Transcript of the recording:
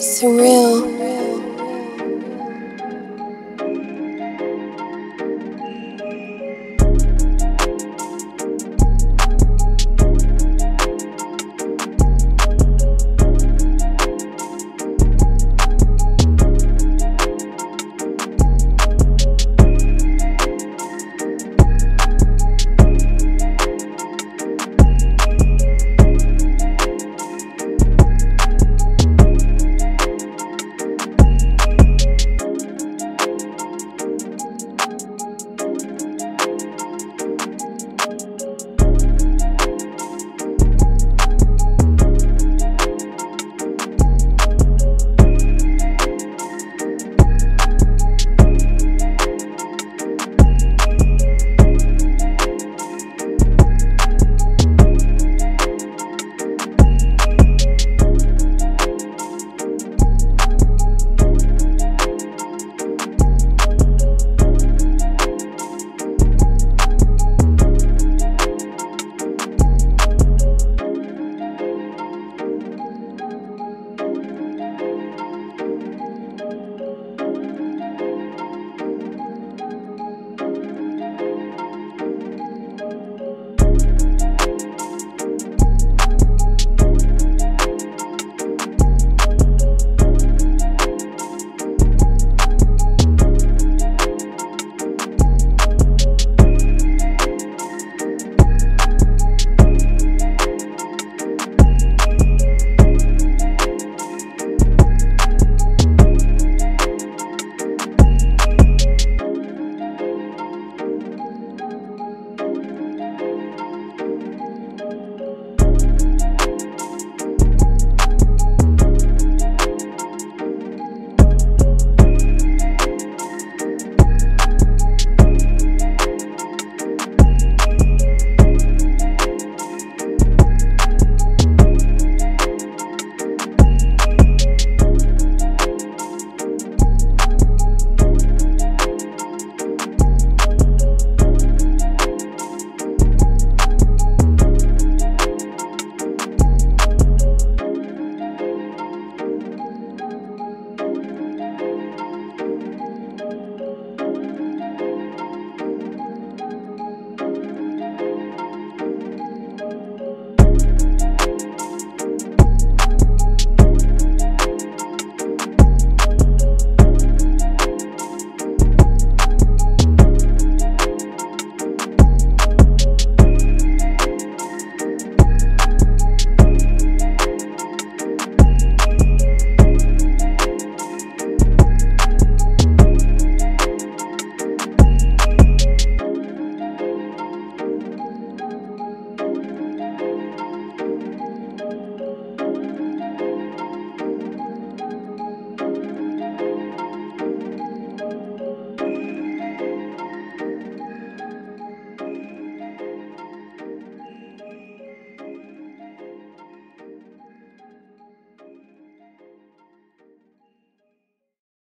surreal.